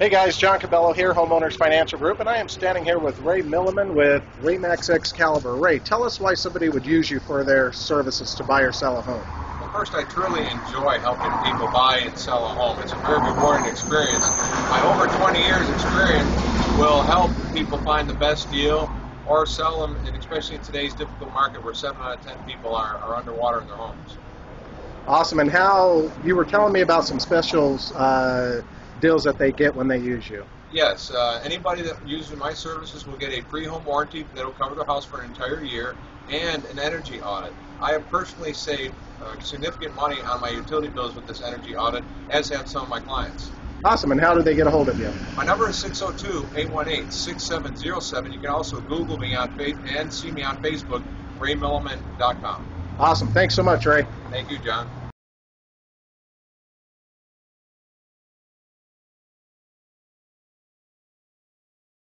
Hey guys, John Cabello here, Homeowners Financial Group, and I am standing here with Ray Milliman with Remax Excalibur. Ray, tell us why somebody would use you for their services to buy or sell a home. Well, first, I truly enjoy helping people buy and sell a home. It's a very rewarding experience. My over 20 years experience will help people find the best deal or sell them, and especially in today's difficult market where 7 out of 10 people are, are underwater in their homes. Awesome, and how you were telling me about some specials uh, deals that they get when they use you. Yes, uh, anybody that uses my services will get a free home warranty that'll cover their house for an entire year and an energy audit. I have personally saved uh, significant money on my utility bills with this energy audit, as have some of my clients. Awesome, and how do they get a hold of you? My number is 602-818-6707. You can also Google me on Facebook and see me on Facebook, raymilliman.com. Awesome, thanks so much, Ray. Thank you, John.